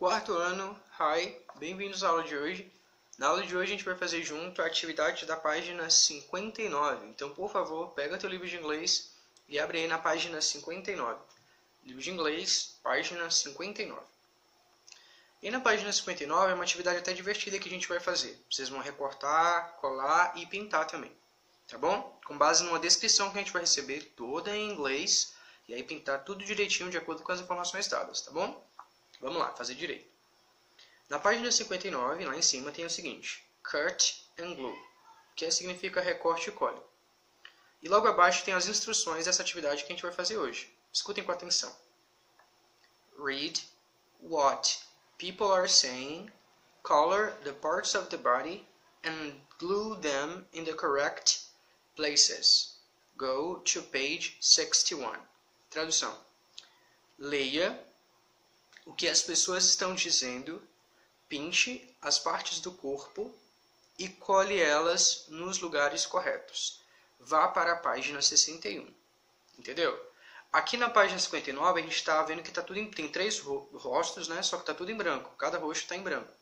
Quarto ano, hi, bem-vindos à aula de hoje. Na aula de hoje a gente vai fazer junto a atividade da página 59. Então, por favor, pega teu livro de inglês e abre aí na página 59. Livro de inglês, página 59. E na página 59 é uma atividade até divertida que a gente vai fazer. Vocês vão recortar, colar e pintar também. Tá bom? Com base numa descrição que a gente vai receber toda em inglês e aí pintar tudo direitinho de acordo com as informações dadas, tá bom? Vamos lá, fazer direito. Na página 59, lá em cima, tem o seguinte: Cut and Glue, que significa recorte e cole. E logo abaixo tem as instruções dessa atividade que a gente vai fazer hoje. Escutem com atenção. Read what people are saying, color the parts of the body, and glue them in the correct places. Go to page 61. Tradução. Leia o que as pessoas estão dizendo, pinte as partes do corpo e cole elas nos lugares corretos. Vá para a página 61. Entendeu? Aqui na página 59 a gente está vendo que tá tudo em, tem três rostos, né? Só que está tudo em branco. Cada rosto está em branco.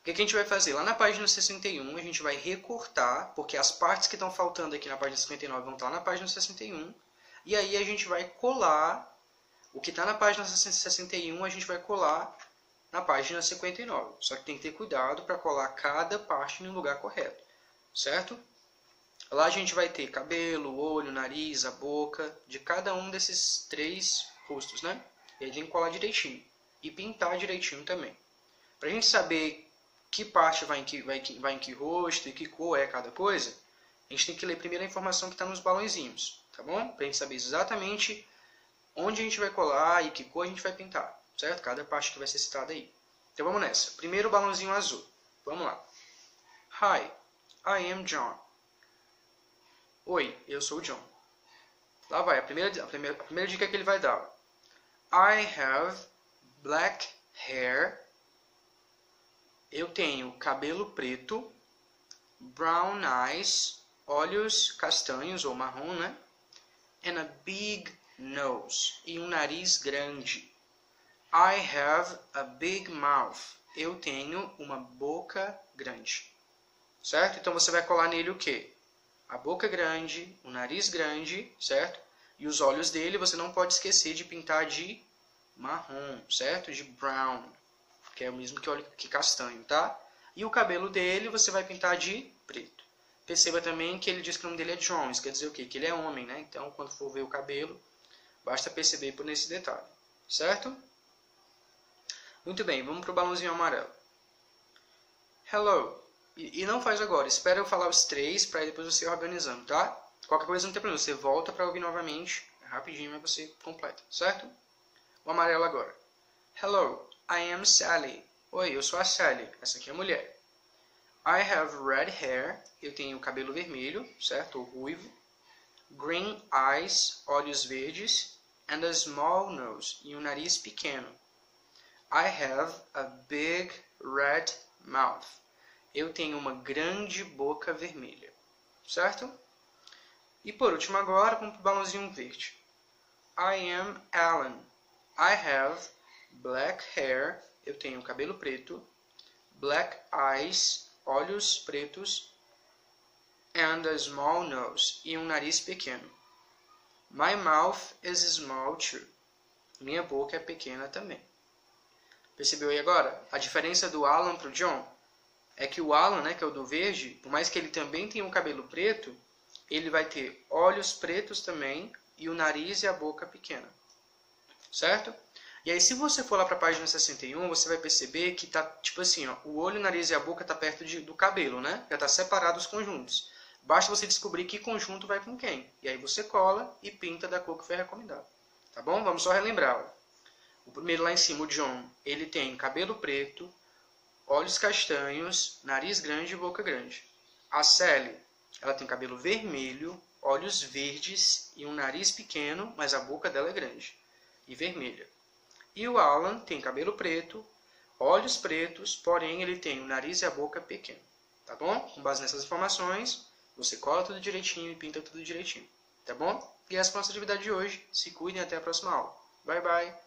O que, que, a gente vai fazer? Lá na página 61 a gente vai recortar, porque as partes que estão faltando aqui na página 59 vão estar na página 61. E aí a gente vai colar o que está na página 61 a gente vai colar na página 59. Só que tem que ter cuidado para colar cada parte no lugar correto, certo? Lá a gente vai ter cabelo, olho, nariz, a boca, de cada um desses três rostos, né? E aí tem que colar direitinho. E pintar direitinho também. Para a gente saber que parte vai em que, vai, vai em que rosto e que cor é cada coisa, a gente tem que ler primeiro a informação que está nos balãozinhos, tá bom? Para a gente saber exatamente onde a gente vai colar e que cor a gente vai pintar, certo? Cada parte que vai ser citada aí. Então vamos nessa. Primeiro balãozinho azul. Vamos lá. Hi, I am John. Oi, eu sou o John. Lá vai, a primeira, a primeira, a primeira dica que ele vai dar. I have black hair. Eu tenho cabelo preto, brown eyes, olhos castanhos ou marrom, né? And a big nose e um nariz grande. I have a big mouth. Eu tenho uma boca grande. Certo? Então você vai colar nele o quê? A boca grande, o nariz grande, certo? E os olhos dele você não pode esquecer de pintar de marrom, certo? De brown, que é o mesmo que, que castanho, tá? E o cabelo dele você vai pintar de preto. Perceba também que ele diz que o nome dele é John, isso quer dizer o quê? Que ele é homem, né? Então, quando for ver o cabelo, Basta perceber por nesse detalhe, certo? Muito bem, vamos para o balãozinho amarelo. Hello. E, e, não faz agora, espera eu falar os três para depois você ir organizando, tá? Qualquer coisa não tem problema, você volta para ouvir novamente, rapidinho, mas você completa, certo? O amarelo agora. Hello, I am Sally. Oi, eu sou a Sally. Essa aqui é a mulher. I have red hair. Eu tenho cabelo vermelho, certo? Ou ruivo. Green eyes, olhos verdes and a small nose, e um nariz pequeno. I have a big red mouth. Eu tenho uma grande boca vermelha. Certo? E por último agora, vamos para o balãozinho verde. I am Alan. I have black hair. Eu tenho cabelo preto. Black eyes. Olhos pretos. And a small nose. E um nariz pequeno. My mouth is small too. Minha boca é pequena também. Percebeu aí agora? A diferença do Alan para o John é que o Alan, né, que é o do verde, por mais que ele também tenha um cabelo preto, ele vai ter olhos pretos também e o nariz e a boca pequena. Certo? E aí, se você for lá para a página 61, você vai perceber que tá tipo assim, ó, o olho, o nariz e a boca tá perto de, do cabelo, né? Já tá separado os conjuntos. Basta você descobrir que conjunto vai com quem. E aí você cola e pinta da cor que foi recomendado. Tá bom? Vamos só relembrar. O primeiro lá em cima, o John, ele tem cabelo preto, olhos castanhos, nariz grande e boca grande. A Sally, ela tem cabelo vermelho, olhos verdes e um nariz pequeno, mas a boca dela é grande e vermelha. E o Alan tem cabelo preto, olhos pretos, porém ele tem o nariz e a boca pequeno. Tá bom? Com base nessas informações, você cola tudo direitinho e pinta tudo direitinho. Tá bom? E essa foi a nossa atividade de hoje. Se cuidem até a próxima aula. Bye, bye!